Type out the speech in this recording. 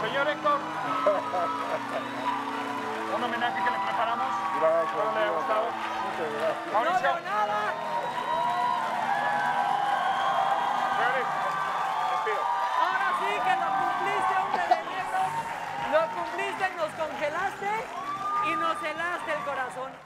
Señor Héctor, un homenaje que le preparamos. Gracias. Espero le haya gustado. Muchas gracias. Mauricio, nada! señores, despido. Ahora sí que lo cumpliste, hombre de negro. Lo cumpliste, nos congelaste y nos helaste el corazón.